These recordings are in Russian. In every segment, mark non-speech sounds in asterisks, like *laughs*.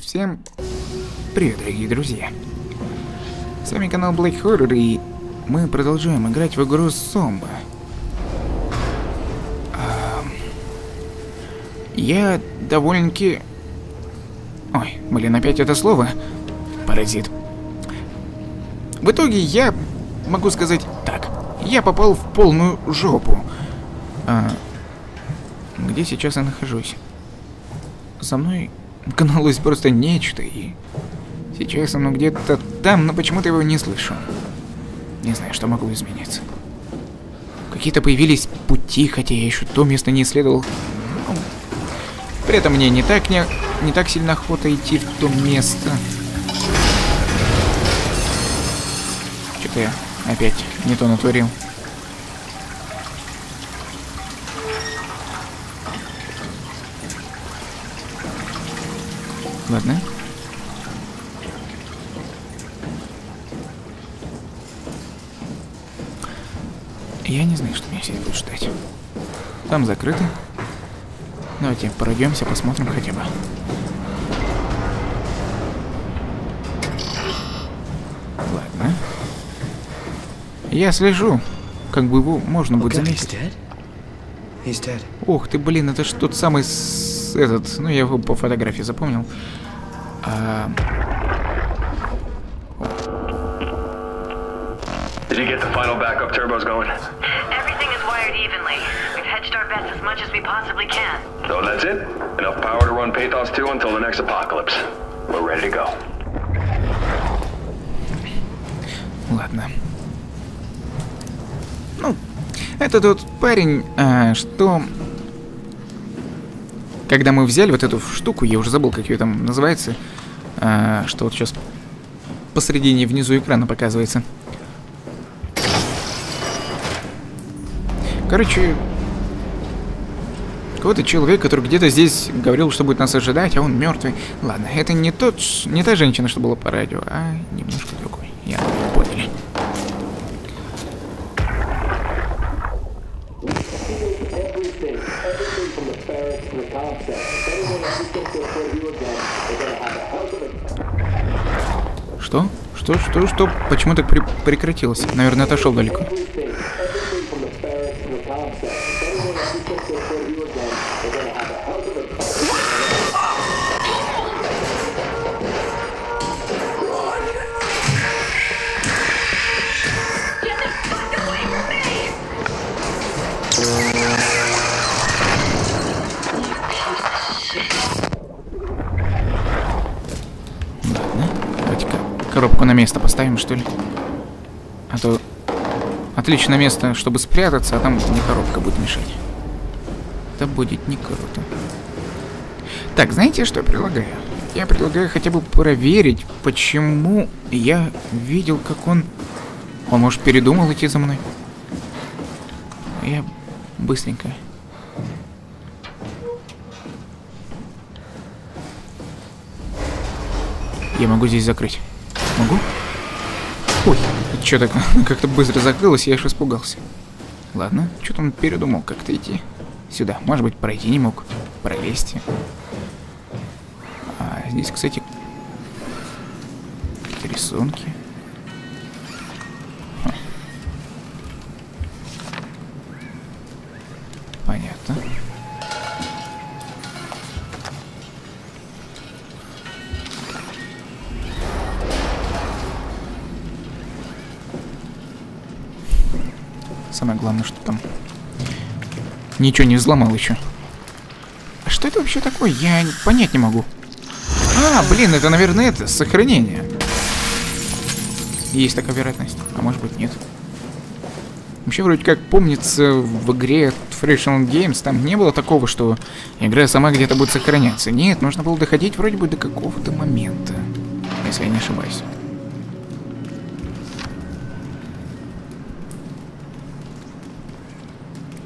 Всем привет, дорогие друзья. С вами канал Black Horror, и мы продолжаем играть в игру Сомба. Я довольно-таки... Ой, блин, опять это слово. Паразит. В итоге я могу сказать так. Я попал в полную жопу. А, где сейчас я нахожусь? За мной гналось просто нечто, и сейчас оно где-то там, но почему-то его не слышу. Не знаю, что могло измениться. Какие-то появились пути, хотя я еще то место не исследовал. Ну, при этом мне не так, не, не так сильно охота идти в то место. Что-то я опять не то натворил. Ладно. Я не знаю, что меня здесь будет ждать. Там закрыто. Давайте пройдемся, посмотрим хотя бы. Ладно. Я слежу. Как бы его можно будет заметить. Ох ты, блин, это ж тот самый с... этот, ну я его по фотографии запомнил. А... Did you get the final backup turbos going? Everything is wired evenly. We've hedged our bets as much as we possibly can. So that's it? Enough power to run Pathos 2 until the next apocalypse. We're ready to go. Ладно. Ну, это тот парень, а, что... Когда мы взяли вот эту штуку, я уже забыл, как ее там называется, а, что вот сейчас посредине внизу экрана показывается. Короче, какой-то человек, который где-то здесь говорил, что будет нас ожидать, а он мертвый. Ладно, это не тот, не та женщина, что была по радио, а немножко другой. Я Что? Что, что, что? Почему так при- прекратилось? Наверное, отошел далеко. Коробку на место поставим, что ли. А то отличное место, чтобы спрятаться, а там не коробка будет мешать. Это будет не круто. Так, знаете, что я предлагаю? Я предлагаю хотя бы проверить, почему я видел, как он... Он, может, передумал идти за мной? Я быстренько Я могу здесь закрыть. Могу? Ой, что так *laughs* как-то быстро закрылось, я аж испугался. Ладно, что-то он передумал как-то идти. Сюда, может быть, пройти не мог. Пролезть. А здесь, кстати, рисунки. Понятно. Главное, что там ничего не взломал еще. А что это вообще такое? Я понять не могу. А, блин, это, наверное, это, сохранение. Есть такая вероятность. А может быть, нет. Вообще, вроде как помнится, в игре Fractional Games там не было такого, что игра сама где-то будет сохраняться. Нет, нужно было доходить вроде бы до какого-то момента. Если я не ошибаюсь.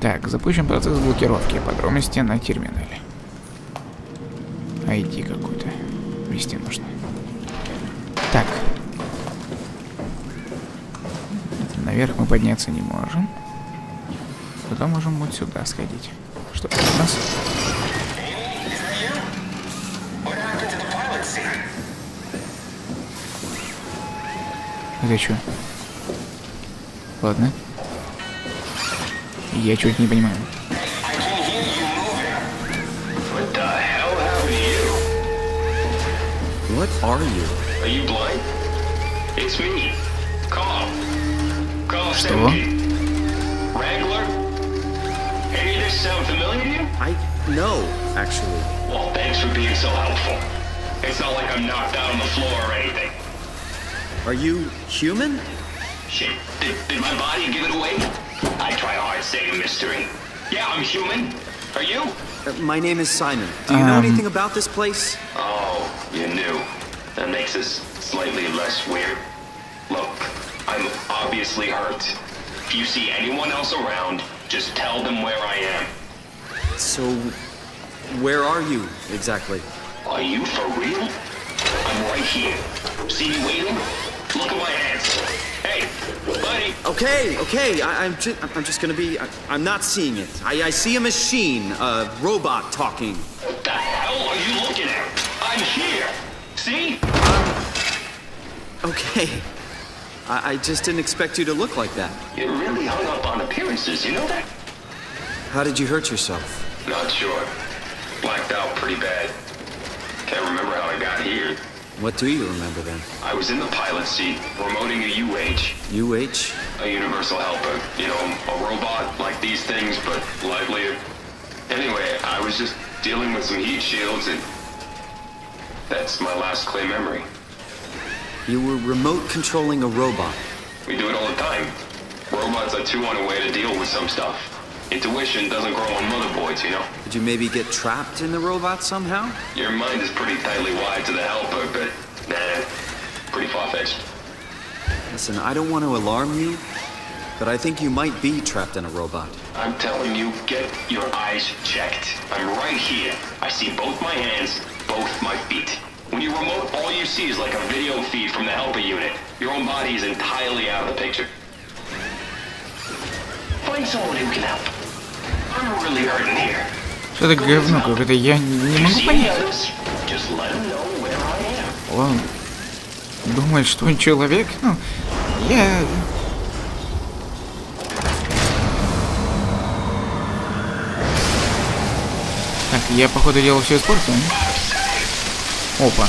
Так, запущен процесс блокировки. Подробности на терминале. ID какую-то Ввести нужно. Так. Наверх мы подняться не можем. Тогда можем вот сюда сходить. Что тут у нас? Это что? Ладно. Я чуть не понимаю. What the hell happened to you? What are you? Are you blind? It's me. Carl. Carl Что? Stemke. Wrangler? Any of this sound familiar to you? I know, actually. Well, thanks for being so helpful. It's not like I'm knocked out on the floor or anything. Are you human? Shit, did, did my body give it away? I try hard staying a mystery. Yeah, I'm human. Are you? Uh, my name is Simon. Do you know Um, anything about this place? Oh, you knew. That makes us slightly less weird. Look, I'm obviously hurt. If you see anyone else around, just tell them where I am. So, where are you exactly? Are you for real? I'm right here. See me waiting? Look at my hands. Buddy. Okay, okay. I, I'm just, I'm just gonna be. I, I'm not seeing it. I, I see a machine, a robot talking. What the hell are you looking at? I'm here. See? Um, okay. I, I just didn't expect you to look like that. You're really hung up on appearances, you know that? How did you hurt yourself? Not sure. Blacked out pretty bad. Can't remember how I got here. What do you remember then? I was in the pilot seat, remoting a UH, UH? a universal helper. You know, a robot like these things, but livelier. Anyway, I was just dealing with some heat shields and that's my last clear memory. You were remote controlling a robot. We do it all the time. Robots are too unaware to deal with some stuff. Intuition doesn't grow on motherboards, you know? Did you maybe get trapped in the robot somehow? Your mind is pretty tightly wired to the helper, but nah, pretty far-fetched. Listen, I don't want to alarm you, but I think you might be trapped in a robot. I'm telling you, get your eyes checked. I'm right here. I see both my hands, both my feet. When you remote, all you see is like a video feed from the helper unit. Your own body is entirely out of the picture. Find someone who can help. Что это говно какое-то? Я не могу понять. Он думает, что он человек? Ну, я... Так, я походу делал все испортил. Опа.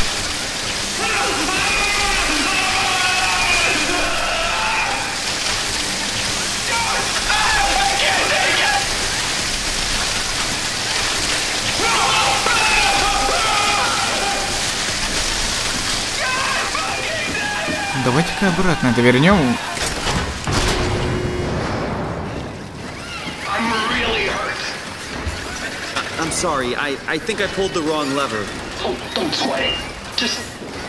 Давайте-ка обратно это вернем. I'm really hurt. I'm sorry, I, I think I pulled the wrong lever. Oh, don't sweat it. Just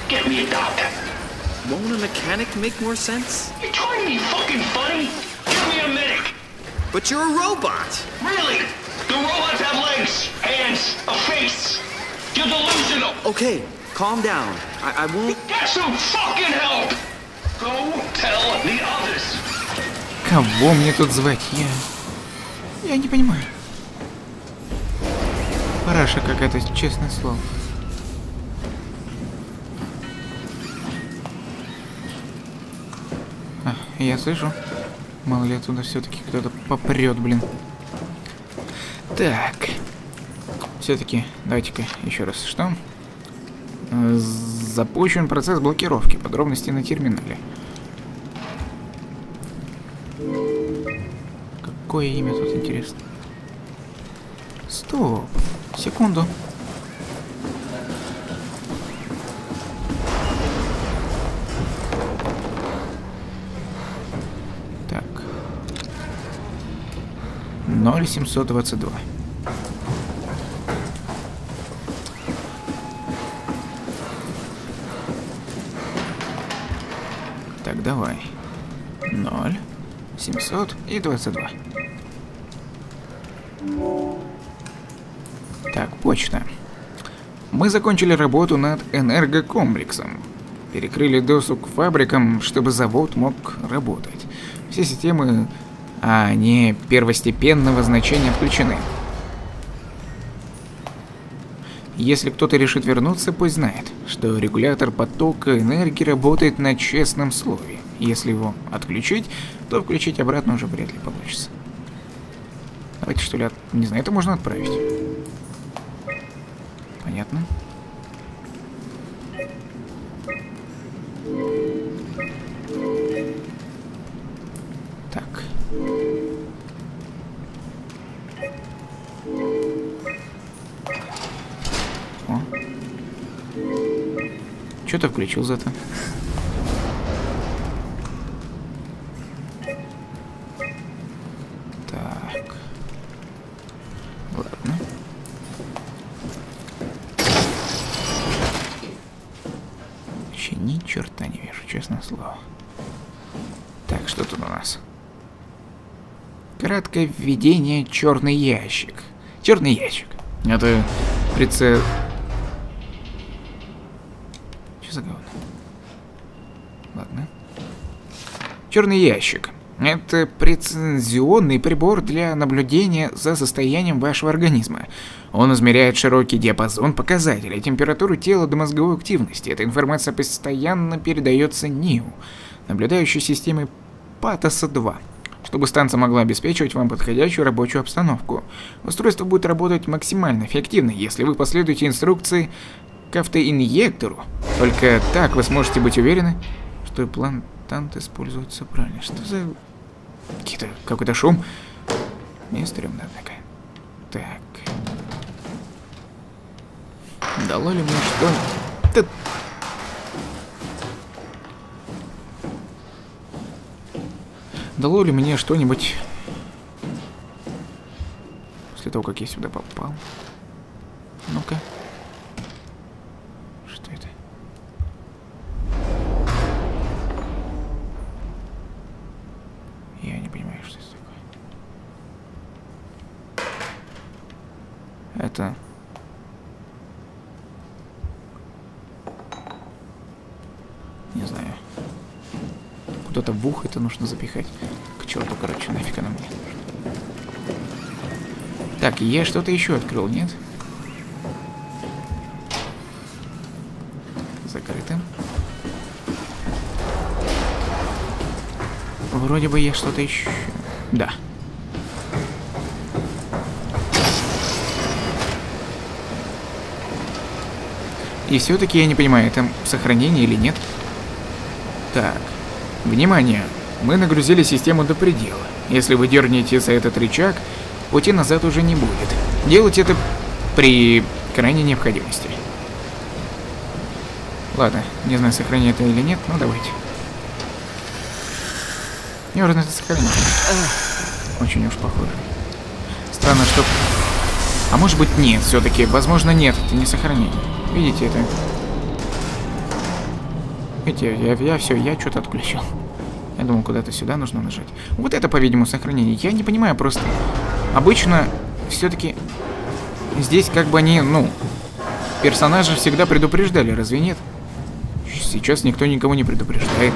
get me a doctor. Won't a mechanic make more sense? You trying to be fucking funny? Give me a medic. But you're a robot! Really? The robots have legs, hands, a face. You're delusional. Okay, calm down. I, I won't. Get some fucking help. Go tell the others. Кого мне тут звать? Я... Я не понимаю. Параша какая-то, честное слово. А, я слышу. Мало ли оттуда все-таки кто-то попрет, блин. Так. Все-таки, давайте-ка еще раз. Что? Э, Запущен процесс блокировки. Подробности на терминале. Какое имя тут интересно? Стоп. Секунду. Так. 0722. 700 и 22. Так, почта. Мы закончили работу над энергокомплексом. Перекрыли доступ к фабрикам, чтобы завод мог работать. Все системы, а не первостепенного значения отключены. Если кто-то решит вернуться, пусть знает, что регулятор потока энергии работает на честном слове Если его отключить, то включить обратно уже вряд ли получится. Давайте что ли, от... не знаю, это можно отправить. Понятно. Так. Что-то включил зато. Так. Ладно. Вообще ни черта не вижу, честное слово. Так, что тут у нас? Краткое введение черный ящик. Черный ящик. Это прицел. Что за говно? Ладно. Черный ящик. Это прецензионный прибор для наблюдения за состоянием вашего организма. Он измеряет широкий диапазон показателей, температуру тела до мозговой активности. Эта информация постоянно передается НИУ, наблюдающей системой Патоса-2, чтобы станция могла обеспечивать вам подходящую рабочую обстановку. Устройство будет работать максимально эффективно, если вы последуете инструкции к автоинъектору. Только так вы сможете быть уверены, что имплантант используется правильно. Что за... Какой-то шум. Не стрёмно, такая. Так. Дало ли мне что... Да... Дало ли мне что-нибудь... После того, как я сюда попал? Ну-ка. Что это? Я не понимаю, что это такое. Это... Не знаю. Куда-то в ухо это нужно запихать. К черту, короче, нафиг оно мне. Так, я что-то еще открыл, нет? Закрыто. Вроде бы я что-то еще... Да. И все-таки я не понимаю, это сохранение или нет. Так, внимание, мы нагрузили систему до предела. Если вы дернете за этот рычаг, пути назад уже не будет. Делать это при крайней необходимости. Ладно, не знаю, сохранение это или нет, но давайте. Наверное, это сохранение. Очень уж похоже. Странно, что... А может быть нет, все-таки. Возможно нет, это не сохранение. Видите, это... Видите, я, я все, я что-то отключил. Я думал, куда-то сюда нужно нажать. Вот это, по-видимому, сохранение. Я не понимаю просто. Обычно все-таки здесь как бы они, ну, персонажи всегда предупреждали, разве нет? Сейчас никто никого не предупреждает.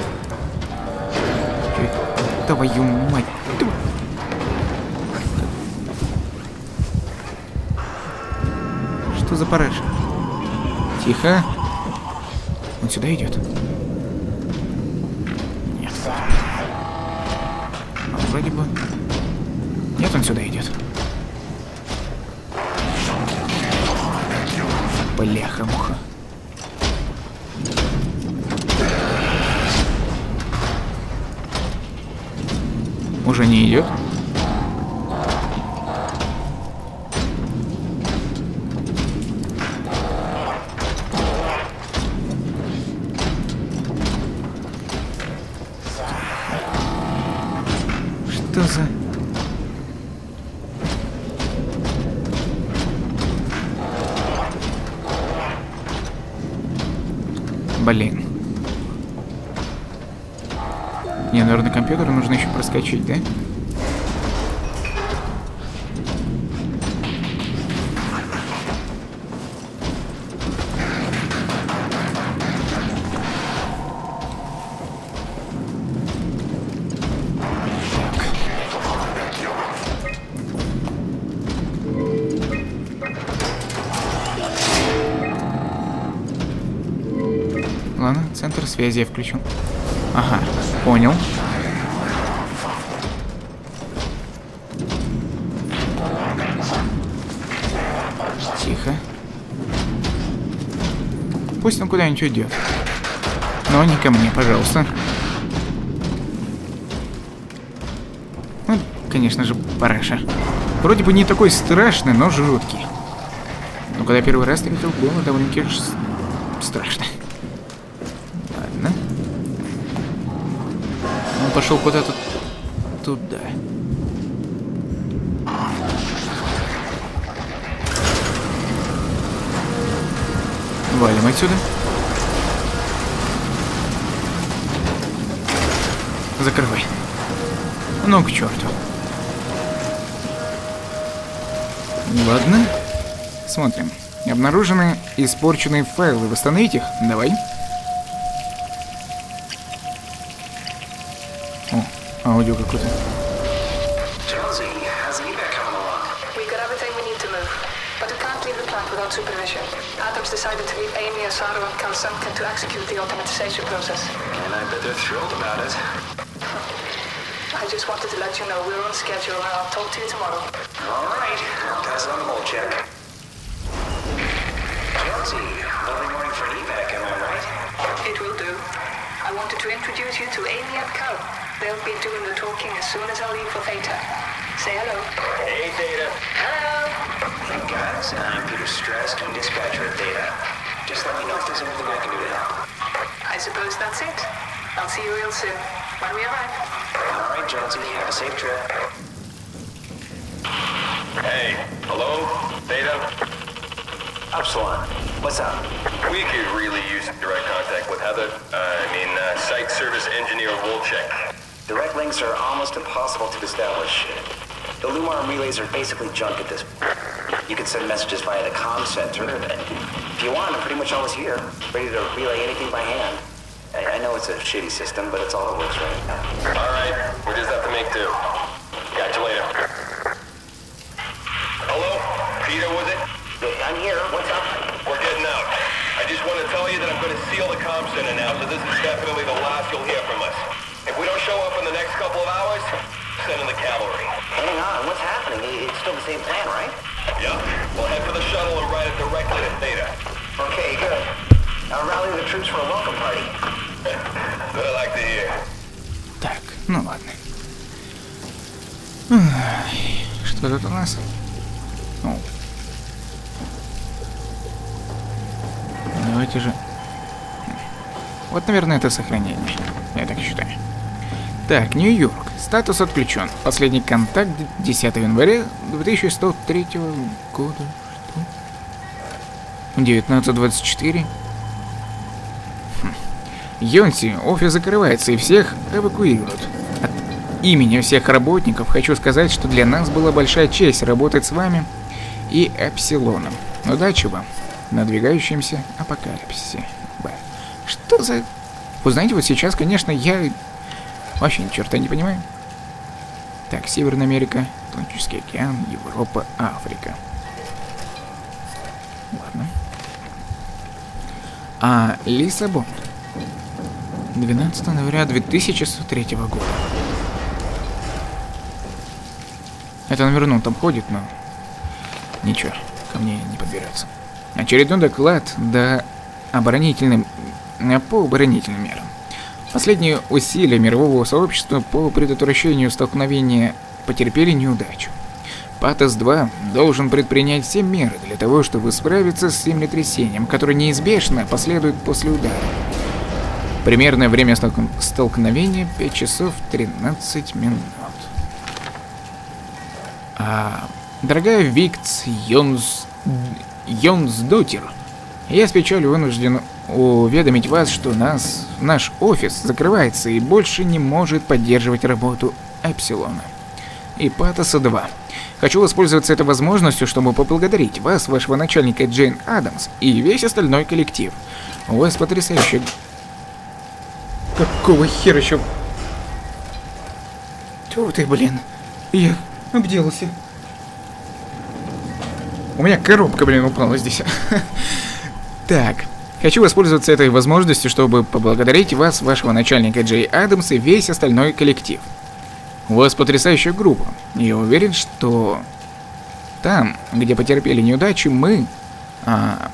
Твою мать. Что за параша? Тихо. Он сюда идет. Уже не идет? Что за... Блин. Не, наверное, компьютер нужно еще проскочить, да? Ладно, центр связи я включу. Понял. Тихо. Пусть он куда-нибудь уйдет. Но не ко мне, пожалуйста. Ну, конечно же, параша. Вроде бы не такой страшный, но жуткий. Но когда первый раз встретил, было довольно-таки страшно. Пошел куда-то туда. Валим отсюда. Закрывай. Ну к черту. Ладно. Смотрим. Обнаружены испорченные файлы. Восстановить их? Давай. О, plant without supervision. Adams decided to leave Amy, Asaro, and Kalsanka to execute the automatization process. And I bet they're thrilled about it. I just wanted to let you know we're on schedule, and I'll talk to you tomorrow. All right, I'll pass on the whole check. Jonesy, lovely morning for an evac, am I right? It will do. I wanted to introduce you to Amy and Cal. They'll be doing the talking as soon as I leave for Theta. Say hello. Hey, Theta. Hello. Hey, guys, I'm Peter Strask, dispatcher at Theta. Just let me know if there's anything I can do to help. I suppose that's it. I'll see you real soon when we arrive. All right, Jonesy, have a safe trip. Hey, hello? Theta? Upsilon, what's up? We could really use direct contact with Heather. Uh, I mean, uh, site service engineer Wolchek. Direct links are almost impossible to establish. The Lumar relays are basically junk at this point. You can send messages via the comm center, and if you want, I'm pretty much always here, ready to relay anything by hand. I, I know it's a shitty system, but it's all that works right now. All right, we just have to make do. Catch you later. Hello? Peter, was it? I'm here. What's up? We're getting out. I just want to tell you that I'm going to seal the comm center now, so this is definitely the in the cavalry. Hang on. What's happening? It's still the same plan, right? Yeah, we'll head for the shuttle and ride it directly to Theta. Okay, good. I'll rally the troops for a welcome party. I like to hear. Так, ну ладно. Что тут у нас? О. Давайте же... Вот, наверное, это сохранение. Я так считаю. Так, Нью-Йорк. Статус отключен. Последний контакт 10 января 2103 года. Что? 1924. Хм. Йонси, офис закрывается и всех эвакуируют. От имени всех работников хочу сказать, что для нас была большая честь работать с вами и Эпсилоном. Удачи вам в надвигающемся апокалипсисе. Б. Что за... Вы знаете, вот сейчас, конечно, я вообще ни черта не понимаю. Так, Северная Америка, Атлантический океан, Европа, Африка. Ладно. А Лиссабон. 12 ноября 2103 года. Это, наверное, он там ходит, но... Ничего, ко мне не подберется. Очередной доклад до оборонительным... по оборонительным мерам. Последние усилия мирового сообщества по предотвращению столкновения потерпели неудачу. Патос-2 должен предпринять все меры для того, чтобы справиться с землетрясением, которое неизбежно последует после удара. Примерное время столк- столкновения 5 часов 13 минут. А, дорогая Викц Йонс... Йонсдотер, я с печалью вынужден уведомить вас, что нас, наш офис закрывается и больше не может поддерживать работу Эпсилона и Патоса 2. Хочу воспользоваться этой возможностью, чтобы поблагодарить вас, вашего начальника Джейн Адамс и весь остальной коллектив. У вас потрясающая... Какого хера еще? Тьфу ты, блин. Я обделался. У меня коробка, блин, упала здесь. *laughs* Так, Хочу воспользоваться этой возможностью, чтобы поблагодарить вас, вашего начальника Джей Адамс и весь остальной коллектив. У вас потрясающая группа. Я уверен, что там, где потерпели неудачи, мы... А,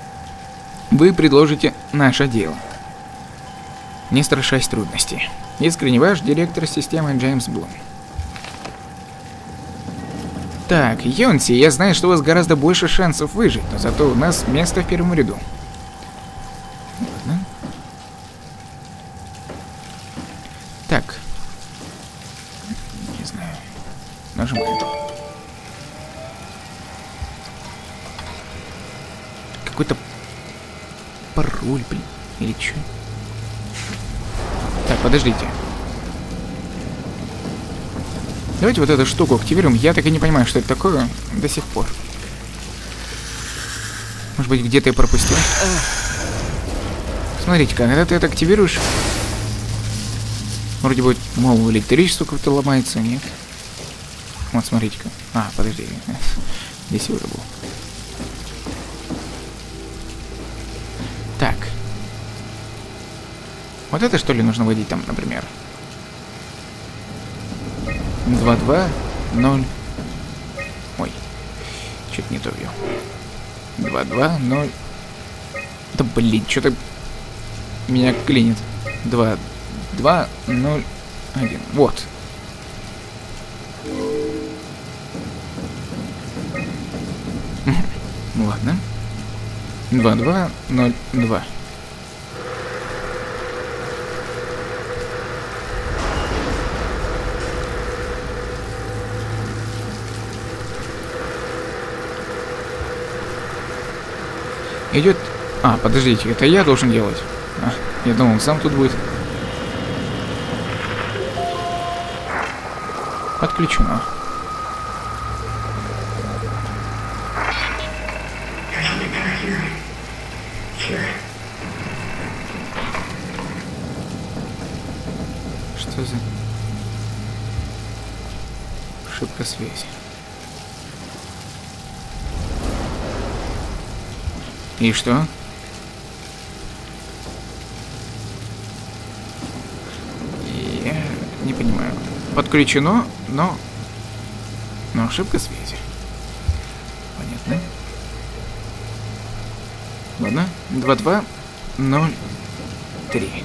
вы предложите наше дело. Не страшась трудностей. Искренне ваш директор системы Джеймс Блум. Так, Йонси, я знаю, что у вас гораздо больше шансов выжить, но зато у нас место в первом ряду. Так. Не знаю. Нажимаем. Какой-то пароль, блин. Или что? Так, подождите. Давайте вот эту штуку активируем. Я так и не понимаю, что это такое до сих пор. Может быть, где-то я пропустил? Смотрите-ка, когда ты это активируешь... Вроде бы, мол, электричество как-то ломается, нет? Вот, смотрите-ка. А, подожди. *laughs* Здесь я уже был. Так. Вот это что ли нужно вводить там, например? 2, 2, 0. Ой. Чуть не то ввел. 2, 2, 0. Да блин, что-то меня клинит. 2, 2, 0, 1. Вот. Мгм. Ладно. 2, 2, 0, 2. Идет... А, подождите, это я должен делать? А, я думал, сам тут будет. Подключено. Что за... Ошибка связи. И что? Я не понимаю. Подключено, но... Но ошибка связи. Понятно. Ладно. 2-2, 0, 3.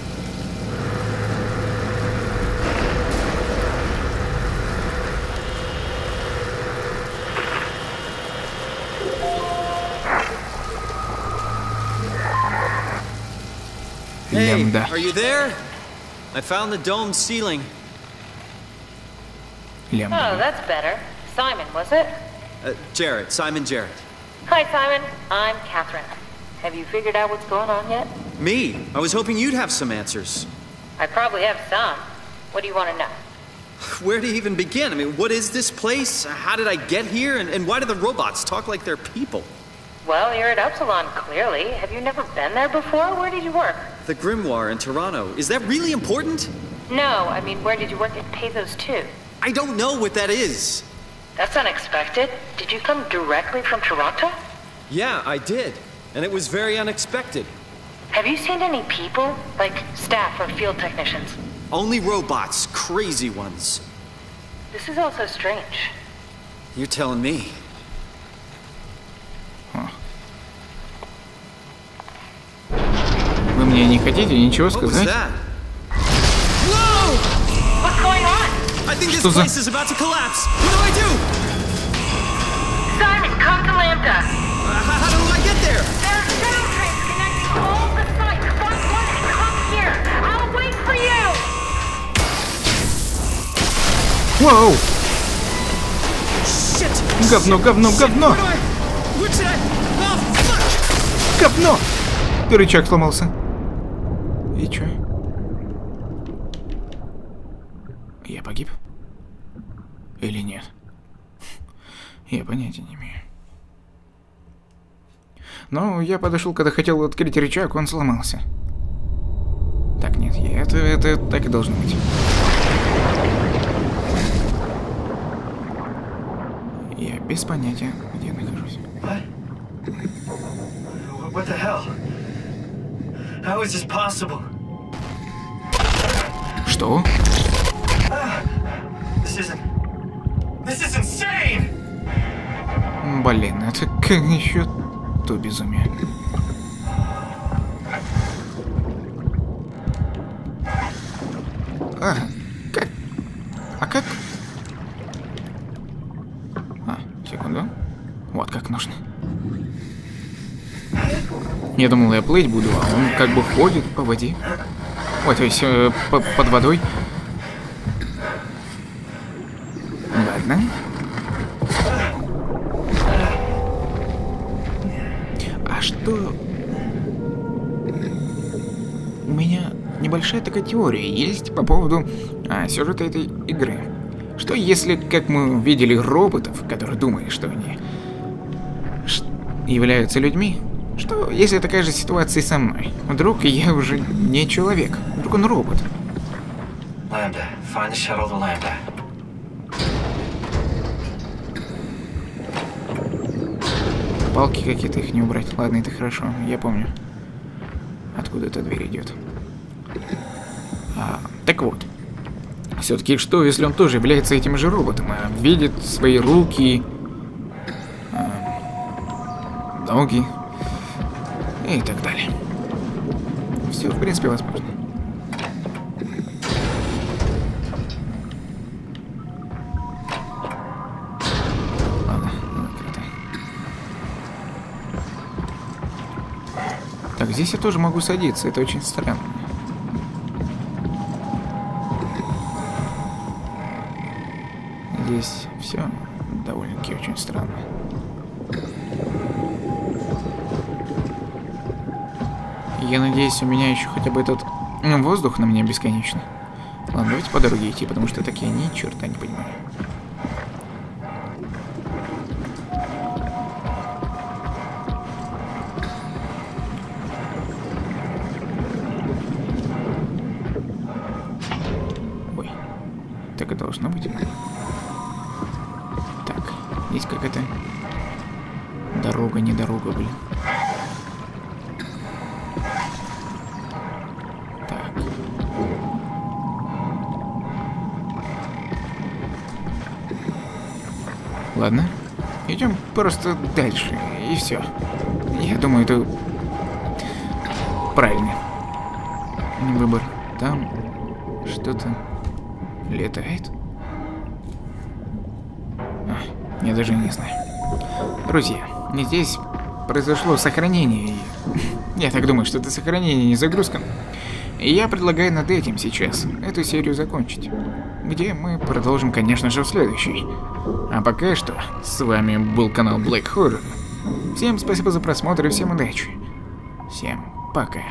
Hey, are you there? I found the dome ceiling. Liam. Oh, that's better. Simon, was it? Uh, Jared. Simon Jared. Hi, Simon. I'm Catherine. Have you figured out what's going on yet? Me? I was hoping you'd have some answers. I probably have some. What do you want to know? *sighs* Where do you even begin? I mean, what is this place? How did I get here? And, and why do the robots talk like they're people? Well, you're at Upsilon, clearly. Have you never been there before? Where did you work? The Grimoire in Toronto. Is that really important? No, I mean, where did you work at Pathos 2? I don't know what that is. That's unexpected. Did you come directly from Toronto? Yeah, I did. And it was very unexpected. Have you seen any people? Like staff or field technicians? Only robots, crazy ones. This is also strange. You're telling me. Вы мне не хотите ничего What was сказать? Что за- place is about to collapse. What do I do? Simon, come to Lambda. Uh, how, how do I get there? There are sound trains connecting all the sites. Find one and come here. I'll wait for you. Вау! Shit! Говно, говно, говно! Oh! Говно! Ты рычаг сломался. И чё? Я погиб? Или нет? Я понятия не имею. Но я подошел, когда хотел открыть рычаг, он сломался. Так, нет, я- это, это так и должно быть. Я без понятия, где нахожусь. What the hell? How is this possible? Что? Блин, это как еще то безумие. А, как? А как? А, секунду. Вот как нужно. Я думал, я плыть буду, а он как бы ходит по воде. Ой, то есть э, по- под водой. Небольшая такая теория есть по поводу а, сюжета этой игры. Что если, как мы видели роботов, которые думали, что они являются людьми, что если такая же ситуация и со мной? Вдруг я уже не человек, вдруг он робот. Lambda, find the shuttle to Lambda. Палки какие-то их не убрать. Ладно, это хорошо, я помню. Откуда эта дверь идет. Так вот. Все-таки что, если он тоже является этим же роботом, а видит свои руки, а, ноги и так далее. Все, в принципе, возможно. Закрыто. Так, здесь я тоже могу садиться, это очень странно. Здесь все довольно-таки очень странно. Я надеюсь, у меня еще хотя бы этот ну, воздух на мне бесконечно. Ладно, давайте по дороге идти, потому что так я ни черта не понимаю. Просто дальше, и все. Я думаю, это правильный выбор. Там что-то летает. А, я даже не знаю. Друзья, здесь произошло сохранение. Я так думаю, что это сохранение, не загрузка. И я предлагаю над этим сейчас эту серию закончить. Где мы продолжим, конечно же, в следующей. А пока что, с вами был канал Black Horror. Всем спасибо за просмотр и всем удачи. Всем пока.